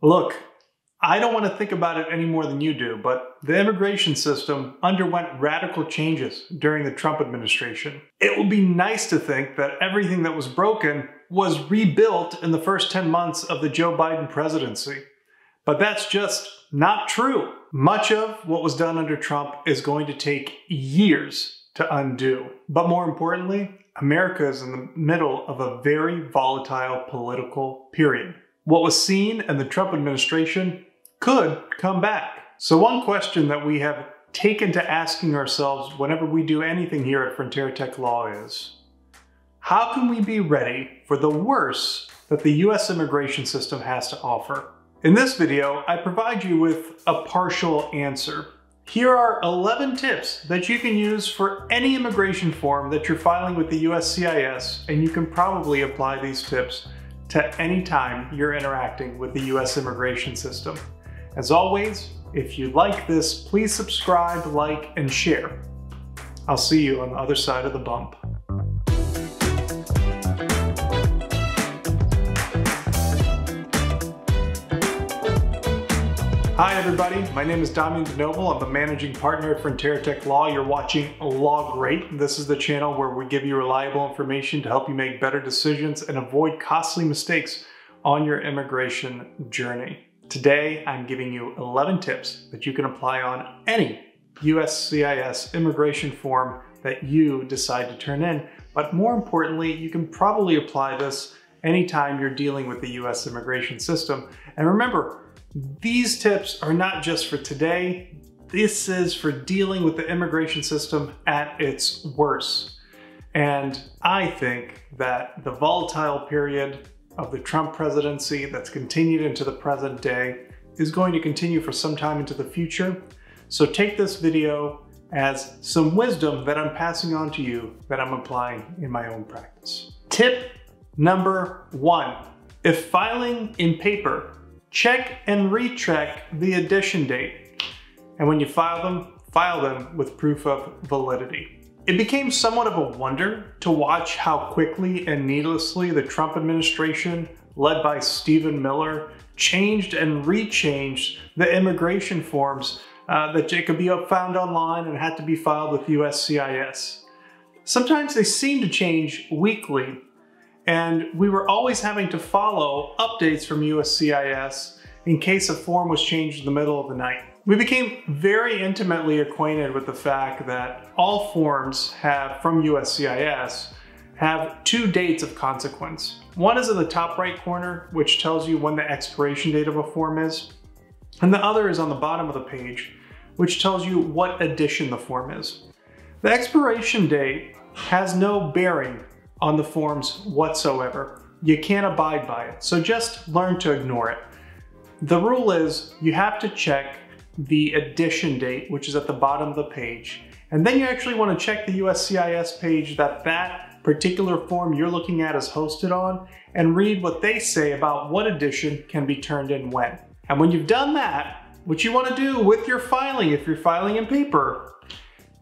Look, I don't want to think about it any more than you do, but the immigration system underwent radical changes during the Trump administration. It would be nice to think that everything that was broken was rebuilt in the first 10 months of the Joe Biden presidency. But that's just not true. Much of what was done under Trump is going to take years to undo. But more importantly, America is in the middle of a very volatile political period. What was seen in the Trump administration could come back. So, one question that we have taken to asking ourselves whenever we do anything here at Frontera Tech Law is how can we be ready for the worst that the US immigration system has to offer? In this video, I provide you with a partial answer. Here are 11 tips that you can use for any immigration form that you're filing with the USCIS, and you can probably apply these tips to any time you're interacting with the US immigration system. As always, if you like this, please subscribe, like, and share. I'll see you on the other side of the bump. Hi everybody, my name is Damjan Denoble. I'm the managing partner at Frontera Tech Law. You're watching Law Great. This is the channel where we give you reliable information to help you make better decisions and avoid costly mistakes on your immigration journey. Today, I'm giving you 11 tips that you can apply on any USCIS immigration form that you decide to turn in. But more importantly, you can probably apply this anytime you're dealing with the US immigration system. And remember, these tips are not just for today. This is for dealing with the immigration system at its worst. And I think that the volatile period of the Trump presidency that's continued into the present day is going to continue for some time into the future. So take this video as some wisdom that I'm passing on to you that I'm applying in my own practice. Tip number one, if filing in paper, check and recheck the edition date. And when you file them, file them with proof of validity. It became somewhat of a wonder to watch how quickly and needlessly the Trump administration, led by Stephen Miller, changed and rechanged the immigration forms uh, that be found online and had to be filed with USCIS. Sometimes they seem to change weekly, and we were always having to follow updates from USCIS in case a form was changed in the middle of the night. We became very intimately acquainted with the fact that all forms have from USCIS have two dates of consequence. One is in the top right corner, which tells you when the expiration date of a form is, and the other is on the bottom of the page, which tells you what edition the form is. The expiration date has no bearing on the forms whatsoever. You can't abide by it, so just learn to ignore it. The rule is you have to check the edition date, which is at the bottom of the page. And then you actually want to check the USCIS page that that particular form you're looking at is hosted on and read what they say about what edition can be turned in when. And when you've done that, what you want to do with your filing, if you're filing in paper,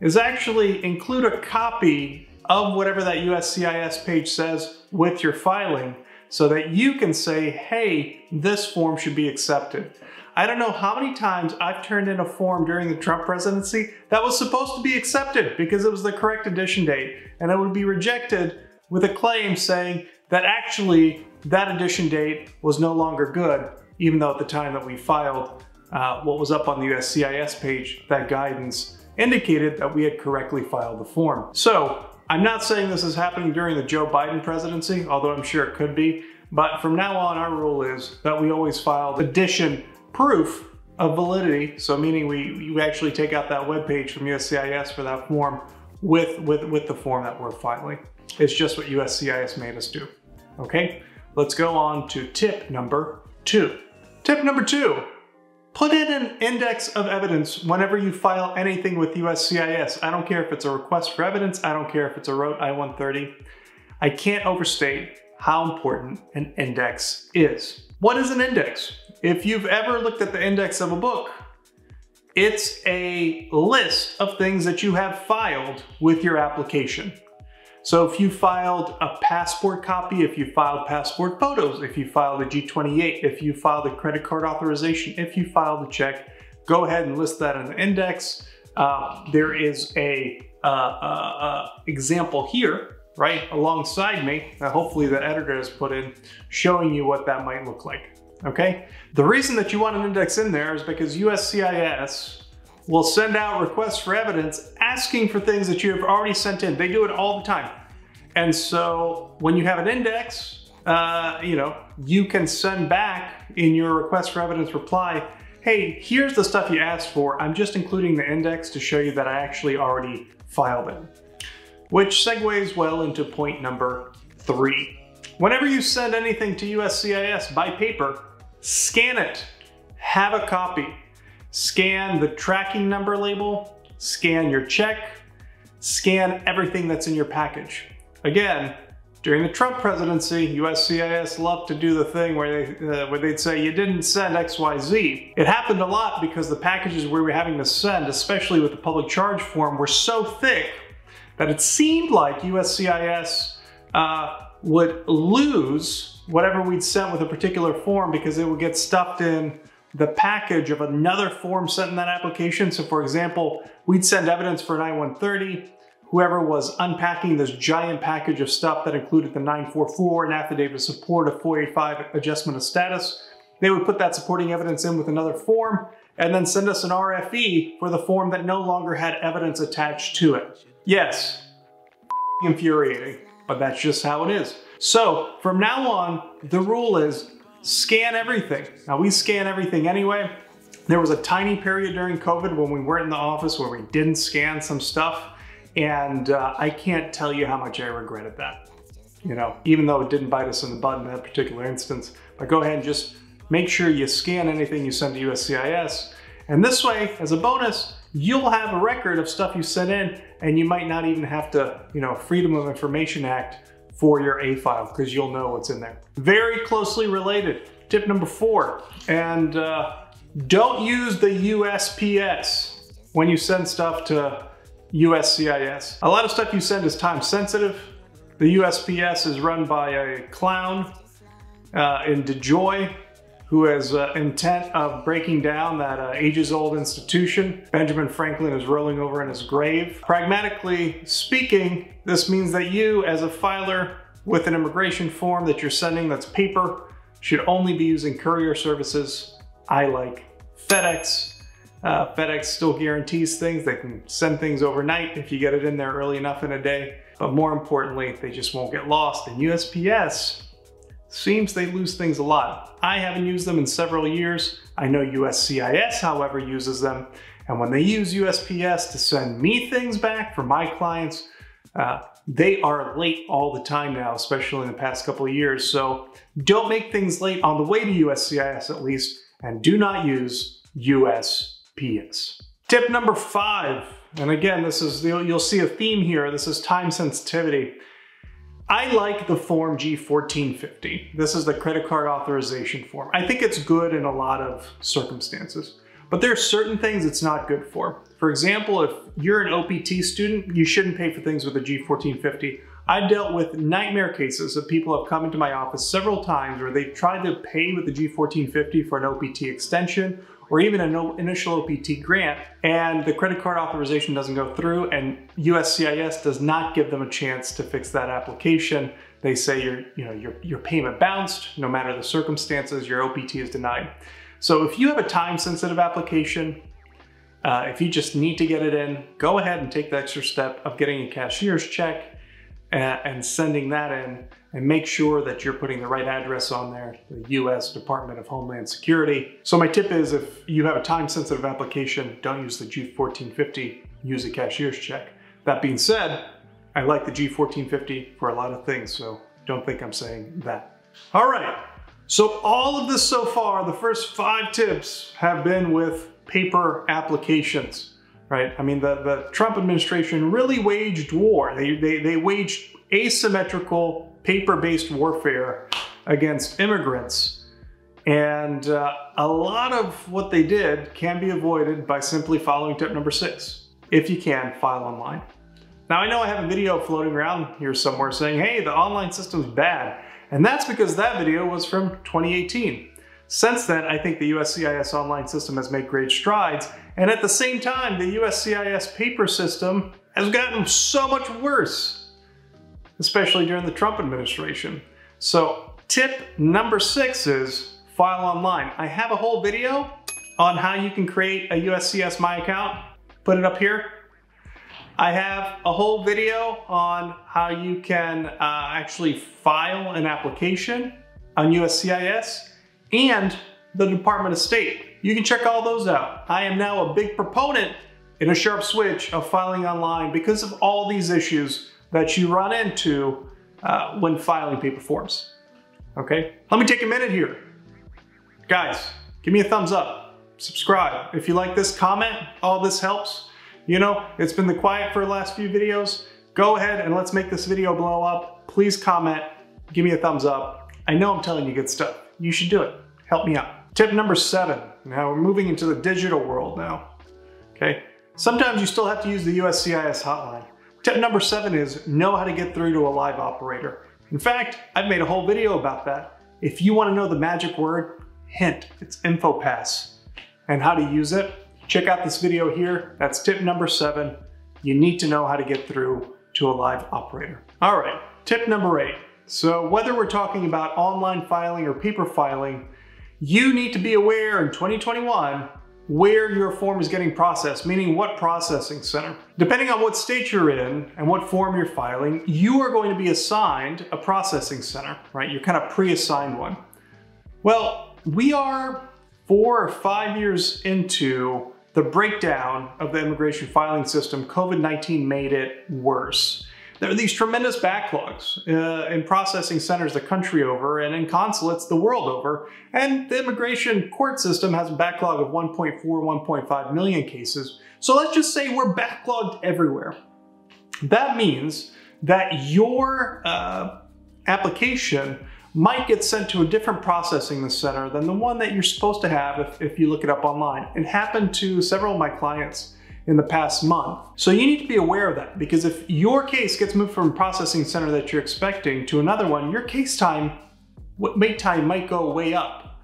is actually include a copy of whatever that USCIS page says with your filing so that you can say, hey, this form should be accepted. I don't know how many times I've turned in a form during the Trump presidency that was supposed to be accepted because it was the correct edition date, and it would be rejected with a claim saying that actually that edition date was no longer good, even though at the time that we filed uh, what was up on the USCIS page, that guidance indicated that we had correctly filed the form. So I'm not saying this is happening during the Joe Biden presidency, although I'm sure it could be, but from now on our rule is that we always file edition proof of validity, so meaning we, we actually take out that web page from USCIS for that form with, with, with the form that we're filing. It's just what USCIS made us do. Okay, let's go on to tip number two. Tip number two, Put in an index of evidence whenever you file anything with USCIS. I don't care if it's a request for evidence, I don't care if it's a rote I-130. I can't overstate how important an index is. What is an index? If you've ever looked at the index of a book, it's a list of things that you have filed with your application. So if you filed a passport copy, if you filed passport photos, if you filed a G28, if you filed a credit card authorization, if you filed a check, go ahead and list that in the index. Uh, there is a uh, uh, uh example here, right, alongside me, that hopefully the editor has put in, showing you what that might look like, okay? The reason that you want an index in there is because USCIS will send out requests for evidence asking for things that you have already sent in. They do it all the time. And so when you have an index, uh, you know, you can send back in your request for evidence reply, hey, here's the stuff you asked for. I'm just including the index to show you that I actually already filed it. Which segues well into point number three. Whenever you send anything to USCIS by paper, scan it, have a copy. Scan the tracking number label, scan your check, scan everything that's in your package. Again, during the Trump presidency, USCIS loved to do the thing where, they, uh, where they'd say, you didn't send XYZ. It happened a lot because the packages we were having to send, especially with the public charge form, were so thick that it seemed like USCIS uh, would lose whatever we'd sent with a particular form because it would get stuffed in the package of another form sent in that application. So for example, we'd send evidence for an I-130, whoever was unpacking this giant package of stuff that included the 944, an affidavit of support, a 485 adjustment of status, they would put that supporting evidence in with another form and then send us an RFE for the form that no longer had evidence attached to it. Yes, infuriating, but that's just how it is. So from now on, the rule is scan everything. Now we scan everything anyway. There was a tiny period during COVID when we weren't in the office where we didn't scan some stuff. And uh, I can't tell you how much I regretted that. You know, even though it didn't bite us in the butt in that particular instance. But go ahead and just make sure you scan anything you send to USCIS. And this way, as a bonus, you'll have a record of stuff you sent in and you might not even have to, you know, Freedom of Information Act for your A file because you'll know what's in there. Very closely related. Tip number four, and uh, don't use the USPS when you send stuff to USCIS. A lot of stuff you send is time sensitive. The USPS is run by a clown uh, in DeJoy who has uh, intent of breaking down that uh, ages-old institution. Benjamin Franklin is rolling over in his grave. Pragmatically speaking, this means that you, as a filer with an immigration form that you're sending that's paper, should only be using courier services. I like FedEx. Uh, FedEx still guarantees things. They can send things overnight if you get it in there early enough in a day. But more importantly, they just won't get lost. And USPS Seems they lose things a lot. I haven't used them in several years. I know USCIS, however, uses them. And when they use USPS to send me things back for my clients, uh, they are late all the time now, especially in the past couple of years. So don't make things late on the way to USCIS at least, and do not use USPS. Tip number five, and again, this is you'll see a theme here. This is time sensitivity. I like the Form G1450. This is the credit card authorization form. I think it's good in a lot of circumstances, but there are certain things it's not good for. For example, if you're an OPT student, you shouldn't pay for things with a G1450. I've dealt with nightmare cases of people have come into my office several times where they've tried to pay with the G1450 for an OPT extension or even an initial OPT grant, and the credit card authorization doesn't go through, and USCIS does not give them a chance to fix that application. They say your, you know, your, your payment bounced, no matter the circumstances, your OPT is denied. So if you have a time-sensitive application, uh, if you just need to get it in, go ahead and take the extra step of getting a cashier's check and sending that in and make sure that you're putting the right address on there, the US Department of Homeland Security. So my tip is if you have a time sensitive application, don't use the G1450, use a cashier's check. That being said, I like the G1450 for a lot of things, so don't think I'm saying that. All right, so all of this so far, the first five tips have been with paper applications right? I mean, the, the Trump administration really waged war. They, they, they waged asymmetrical paper-based warfare against immigrants. And uh, a lot of what they did can be avoided by simply following tip number six. If you can, file online. Now I know I have a video floating around here somewhere saying, hey, the online system's bad. And that's because that video was from 2018. Since then, I think the USCIS online system has made great strides. And at the same time, the USCIS paper system has gotten so much worse, especially during the Trump administration. So tip number six is file online. I have a whole video on how you can create a USCIS My account. Put it up here. I have a whole video on how you can uh, actually file an application on USCIS and the Department of State. You can check all those out. I am now a big proponent in a sharp switch of filing online because of all these issues that you run into uh, when filing paper forms. Okay, let me take a minute here. Guys, give me a thumbs up, subscribe. If you like this, comment, all this helps. You know, it's been the quiet for the last few videos. Go ahead and let's make this video blow up. Please comment, give me a thumbs up. I know I'm telling you good stuff. You should do it. Help me out. Tip number seven. Now we're moving into the digital world now. Okay. Sometimes you still have to use the USCIS hotline. Tip number seven is know how to get through to a live operator. In fact, I've made a whole video about that. If you want to know the magic word, hint, it's InfoPass. And how to use it, check out this video here. That's tip number seven. You need to know how to get through to a live operator. All right, tip number eight. So whether we're talking about online filing or paper filing, you need to be aware in 2021 where your form is getting processed, meaning what processing center. Depending on what state you're in and what form you're filing, you are going to be assigned a processing center, right? You're kind of pre-assigned one. Well, we are four or five years into the breakdown of the immigration filing system, COVID-19 made it worse. There are these tremendous backlogs uh, in processing centers the country over and in consulates the world over, and the immigration court system has a backlog of 1.4, 1.5 million cases. So let's just say we're backlogged everywhere. That means that your uh, application might get sent to a different processing center than the one that you're supposed to have if, if you look it up online. It happened to several of my clients in the past month. So you need to be aware of that because if your case gets moved from processing center that you're expecting to another one, your case time, wait time might go way up.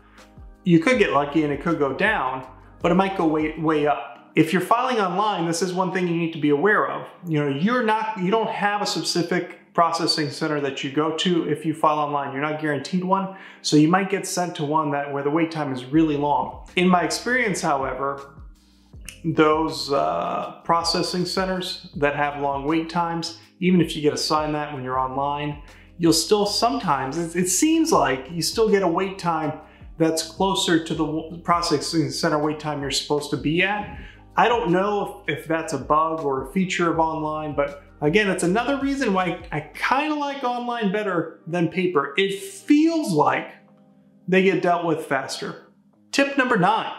You could get lucky and it could go down, but it might go way, way up. If you're filing online, this is one thing you need to be aware of. You know, you're not, you don't have a specific processing center that you go to if you file online. You're not guaranteed one, so you might get sent to one that where the wait time is really long. In my experience, however, those uh, processing centers that have long wait times, even if you get assigned that when you're online, you'll still sometimes, it, it seems like you still get a wait time that's closer to the processing center wait time you're supposed to be at. I don't know if, if that's a bug or a feature of online, but Again, it's another reason why I kind of like online better than paper. It feels like they get dealt with faster. Tip number nine.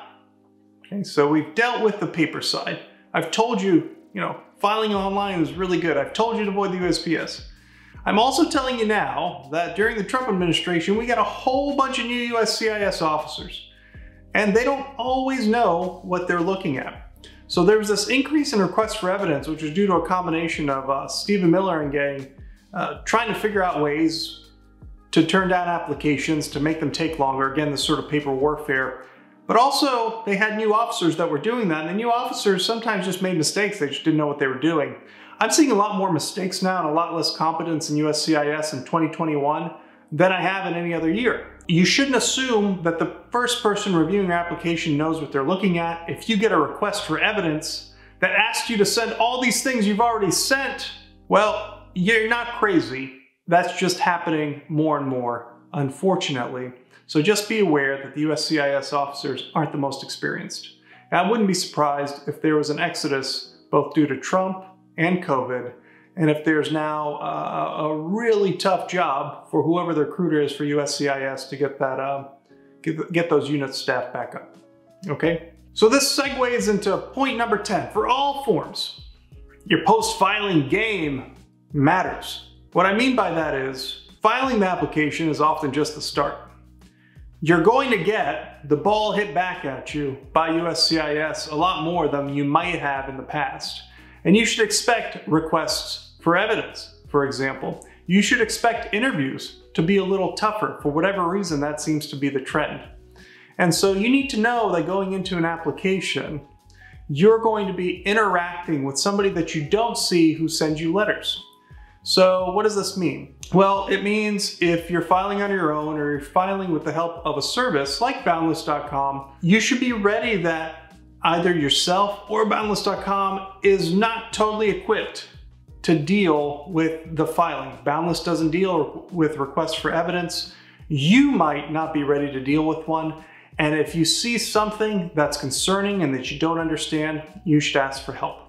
Okay, so we've dealt with the paper side. I've told you, you know, filing online is really good. I've told you to avoid the USPS. I'm also telling you now that during the Trump administration, we got a whole bunch of new USCIS officers, and they don't always know what they're looking at. So there was this increase in requests for evidence, which was due to a combination of uh, Stephen Miller and gang uh, trying to figure out ways to turn down applications to make them take longer. Again, this sort of paper warfare. But also, they had new officers that were doing that, and the new officers sometimes just made mistakes. They just didn't know what they were doing. I'm seeing a lot more mistakes now and a lot less competence in USCIS in 2021 than I have in any other year. You shouldn't assume that the first person reviewing your application knows what they're looking at. If you get a request for evidence that asks you to send all these things you've already sent, well, you're not crazy. That's just happening more and more, unfortunately. So just be aware that the USCIS officers aren't the most experienced. And I wouldn't be surprised if there was an exodus both due to Trump and COVID and if there's now uh, a really tough job for whoever the recruiter is for USCIS to get that uh, get, get those units staffed back up. Okay? So this segues into point number 10. For all forms, your post-filing game matters. What I mean by that is, filing the application is often just the start. You're going to get the ball hit back at you by USCIS a lot more than you might have in the past. And you should expect requests for evidence, for example. You should expect interviews to be a little tougher. For whatever reason, that seems to be the trend. And so you need to know that going into an application, you're going to be interacting with somebody that you don't see who sends you letters. So what does this mean? Well, it means if you're filing on your own or you're filing with the help of a service like Boundless.com, you should be ready that either yourself or Boundless.com is not totally equipped to deal with the filing. Boundless doesn't deal with requests for evidence. You might not be ready to deal with one. And if you see something that's concerning and that you don't understand, you should ask for help.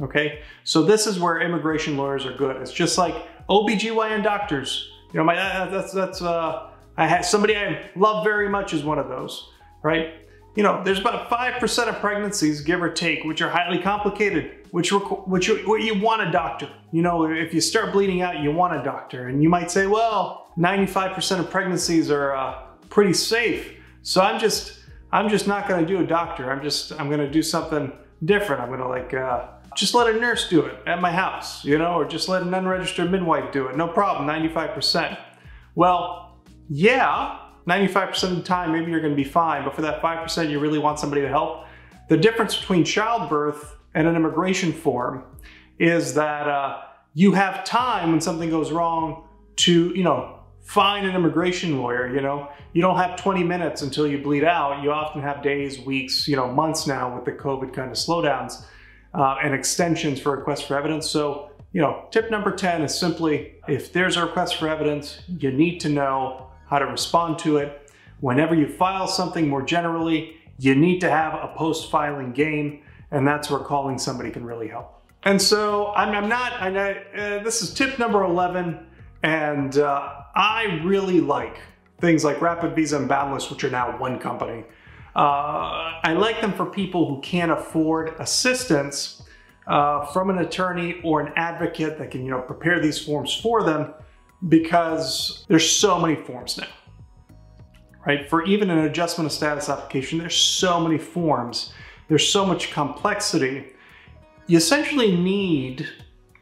Okay, so this is where immigration lawyers are good. It's just like OBGYN doctors. You know, my that's that's uh, I had somebody I love very much is one of those, right? You know, there's about five percent of pregnancies, give or take, which are highly complicated, which which you want a doctor. You know, if you start bleeding out, you want a doctor, and you might say, well, 95% of pregnancies are uh, pretty safe, so I'm just I'm just not going to do a doctor. I'm just I'm going to do something different. I'm going to like. Uh, just let a nurse do it at my house, you know, or just let an unregistered midwife do it. No problem, 95%. Well, yeah, 95% of the time, maybe you're gonna be fine, but for that 5% you really want somebody to help, the difference between childbirth and an immigration form is that uh, you have time when something goes wrong to, you know, find an immigration lawyer, you know. You don't have 20 minutes until you bleed out. You often have days, weeks, you know, months now with the COVID kind of slowdowns uh, and extensions for requests for evidence. So, you know, tip number 10 is simply if there's a request for evidence, you need to know how to respond to it. Whenever you file something more generally, you need to have a post-filing game, and that's where calling somebody can really help. And so I'm, I'm not, I, uh, this is tip number 11, and uh, I really like things like Rapid Visa and Boundless, which are now one company. Uh, I like them for people who can't afford assistance uh, from an attorney or an advocate that can, you know, prepare these forms for them because there's so many forms now, right? For even an adjustment of status application, there's so many forms. There's so much complexity. You essentially need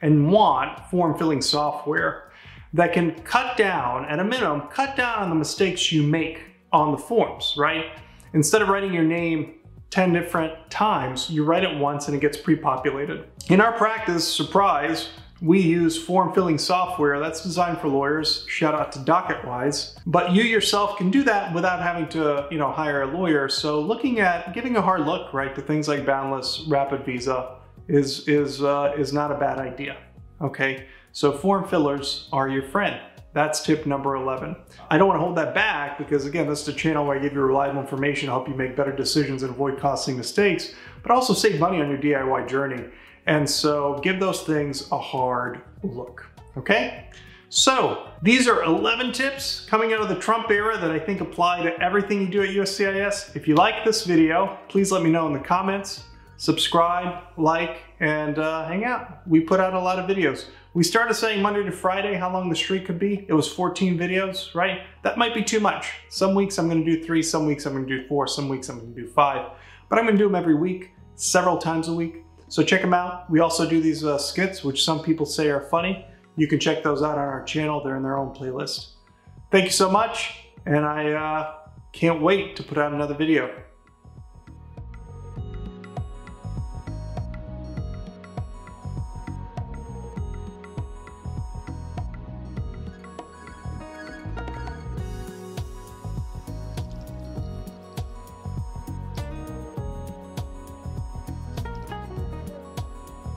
and want form filling software that can cut down, at a minimum, cut down on the mistakes you make on the forms, right? Instead of writing your name 10 different times, you write it once and it gets pre-populated. In our practice, surprise, we use form filling software that's designed for lawyers. Shout out to DocketWise. But you yourself can do that without having to, you know, hire a lawyer. So looking at giving a hard look, right, to things like Boundless, Rapid Visa is is uh, is not a bad idea. Okay, so form fillers are your friend. That's tip number 11. I don't want to hold that back because again, this is a channel where I give you reliable information to help you make better decisions and avoid costly mistakes, but also save money on your DIY journey. And so give those things a hard look, okay? So these are 11 tips coming out of the Trump era that I think apply to everything you do at USCIS. If you like this video, please let me know in the comments subscribe, like, and uh, hang out. We put out a lot of videos. We started saying Monday to Friday how long the streak could be. It was 14 videos, right? That might be too much. Some weeks I'm gonna do three, some weeks I'm gonna do four, some weeks I'm gonna do five. But I'm gonna do them every week, several times a week. So check them out. We also do these uh, skits, which some people say are funny. You can check those out on our channel. They're in their own playlist. Thank you so much, and I uh, can't wait to put out another video.